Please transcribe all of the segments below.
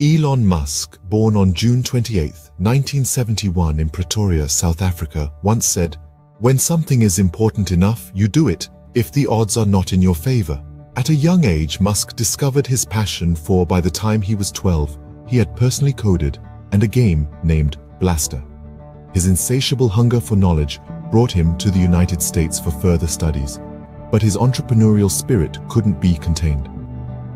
Elon Musk, born on June 28, 1971 in Pretoria, South Africa, once said, When something is important enough, you do it, if the odds are not in your favor. At a young age, Musk discovered his passion for, by the time he was 12, he had personally coded, and a game named Blastar. His insatiable hunger for knowledge brought him to the United States for further studies, but his entrepreneurial spirit couldn't be contained.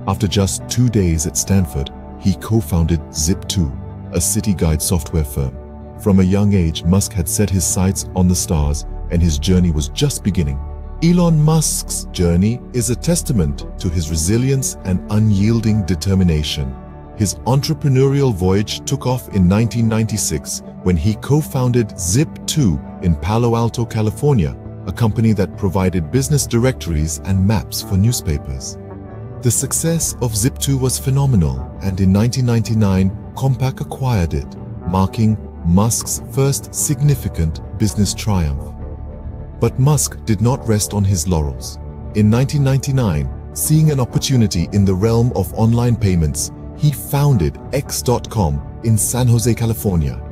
After just two days at Stanford, he co-founded Zip2, a city guide software firm. From a young age, Musk had set his sights on the stars, and his journey was just beginning. Elon Musk's journey is a testament to his resilience and unyielding determination. His entrepreneurial voyage took off in 1996 when he co-founded Zip2 in Palo Alto, California, a company that provided business directories and maps for newspapers. The success of Zip2 was phenomenal, and in 1999, Compaq acquired it, marking Musk's first significant business triumph. But Musk did not rest on his laurels. In 1999, seeing an opportunity in the realm of online payments, he founded X.com in San Jose, California.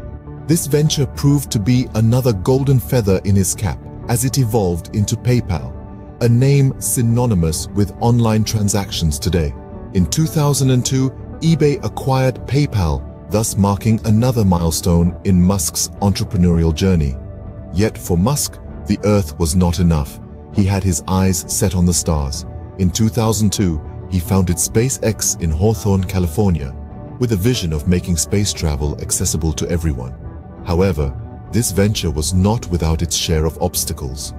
This venture proved to be another golden feather in his cap as it evolved into PayPal, a name synonymous with online transactions today. In 2002, eBay acquired PayPal, thus marking another milestone in Musk's entrepreneurial journey. Yet for Musk, the Earth was not enough. He had his eyes set on the stars. In 2002, he founded SpaceX in Hawthorne, California, with a vision of making space travel accessible to everyone. However, this venture was not without its share of obstacles.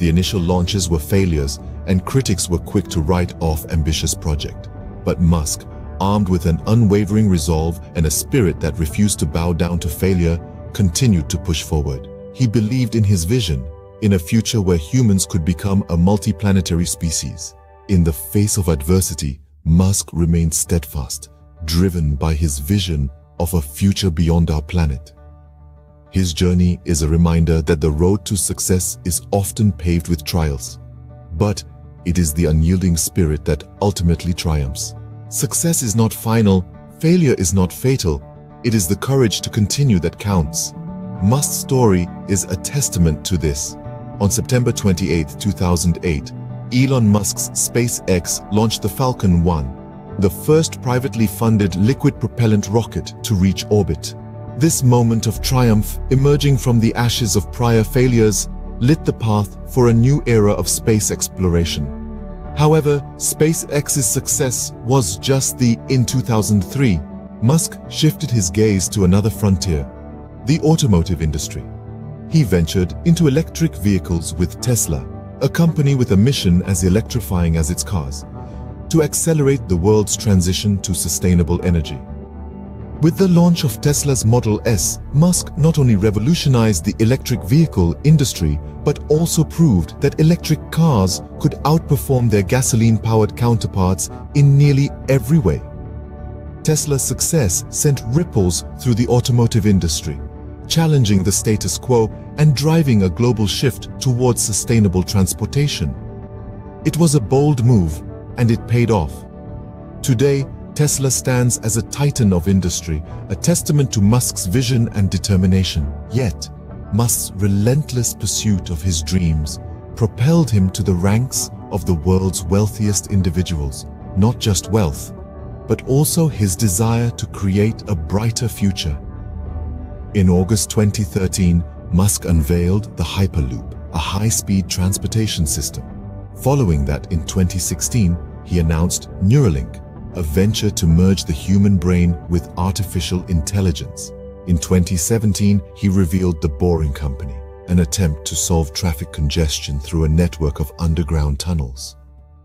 The initial launches were failures and critics were quick to write off ambitious project. But Musk, armed with an unwavering resolve and a spirit that refused to bow down to failure, continued to push forward. He believed in his vision, in a future where humans could become a multiplanetary species. In the face of adversity, Musk remained steadfast, driven by his vision of a future beyond our planet. His journey is a reminder that the road to success is often paved with trials. But it is the unyielding spirit that ultimately triumphs. Success is not final, failure is not fatal. It is the courage to continue that counts. Musk's story is a testament to this. On September 28, 2008, Elon Musk's SpaceX launched the Falcon 1, the first privately funded liquid propellant rocket to reach orbit. This moment of triumph, emerging from the ashes of prior failures, lit the path for a new era of space exploration. However, SpaceX's success was just the in 2003. Musk shifted his gaze to another frontier, the automotive industry. He ventured into electric vehicles with Tesla, a company with a mission as electrifying as its cars, to accelerate the world's transition to sustainable energy. With the launch of Tesla's Model S, Musk not only revolutionized the electric vehicle industry, but also proved that electric cars could outperform their gasoline-powered counterparts in nearly every way. Tesla's success sent ripples through the automotive industry, challenging the status quo and driving a global shift towards sustainable transportation. It was a bold move, and it paid off. Today, Tesla stands as a titan of industry, a testament to Musk's vision and determination. Yet, Musk's relentless pursuit of his dreams propelled him to the ranks of the world's wealthiest individuals, not just wealth, but also his desire to create a brighter future. In August 2013, Musk unveiled the Hyperloop, a high-speed transportation system. Following that in 2016, he announced Neuralink, a venture to merge the human brain with artificial intelligence. In 2017, he revealed The Boring Company, an attempt to solve traffic congestion through a network of underground tunnels.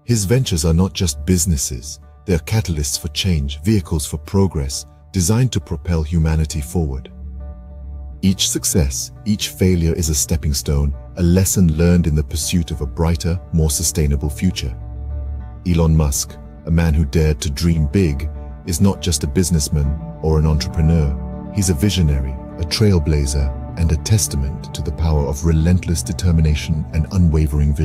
His ventures are not just businesses, they are catalysts for change, vehicles for progress, designed to propel humanity forward. Each success, each failure is a stepping stone, a lesson learned in the pursuit of a brighter, more sustainable future. Elon Musk, a man who dared to dream big is not just a businessman or an entrepreneur. He's a visionary, a trailblazer, and a testament to the power of relentless determination and unwavering vision.